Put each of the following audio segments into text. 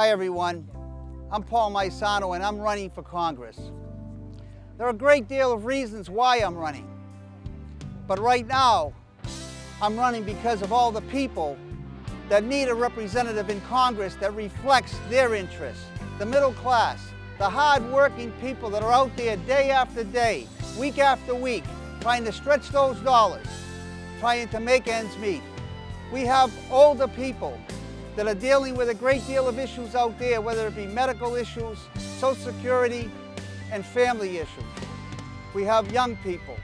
Hi everyone, I'm Paul Maisano and I'm running for Congress. There are a great deal of reasons why I'm running, but right now I'm running because of all the people that need a representative in Congress that reflects their interests, the middle class, the hard-working people that are out there day after day, week after week, trying to stretch those dollars, trying to make ends meet. We have older people that are dealing with a great deal of issues out there, whether it be medical issues, social security, and family issues. We have young people,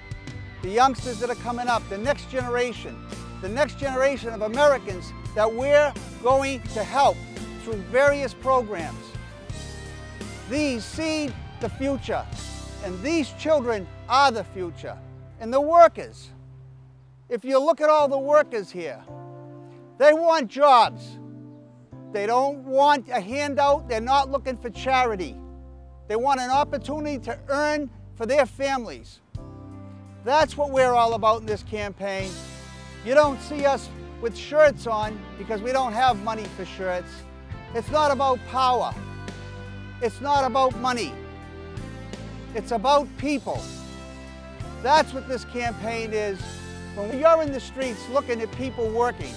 the youngsters that are coming up, the next generation, the next generation of Americans that we're going to help through various programs. These seed the future, and these children are the future. And the workers, if you look at all the workers here, they want jobs. They don't want a handout. They're not looking for charity. They want an opportunity to earn for their families. That's what we're all about in this campaign. You don't see us with shirts on because we don't have money for shirts. It's not about power. It's not about money. It's about people. That's what this campaign is. When you're in the streets looking at people working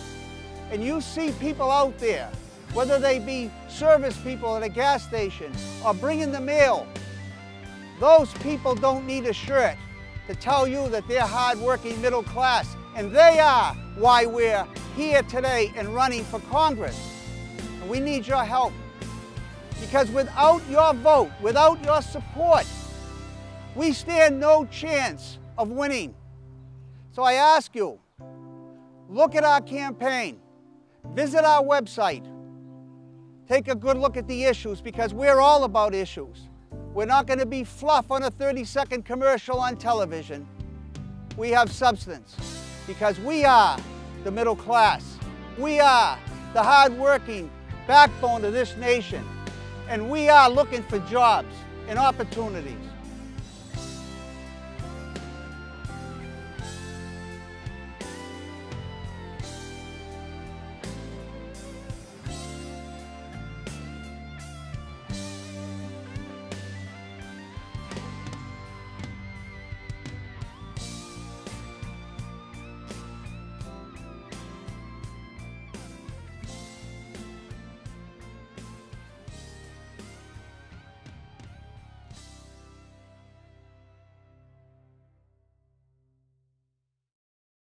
and you see people out there, whether they be service people at a gas station or bringing the mail, those people don't need a shirt to tell you that they're hardworking middle class. And they are why we're here today and running for Congress. And we need your help. Because without your vote, without your support, we stand no chance of winning. So I ask you, look at our campaign, visit our website, take a good look at the issues because we're all about issues. We're not going to be fluff on a 30 second commercial on television. We have substance because we are the middle class. We are the hard-working backbone of this nation. And we are looking for jobs and opportunities.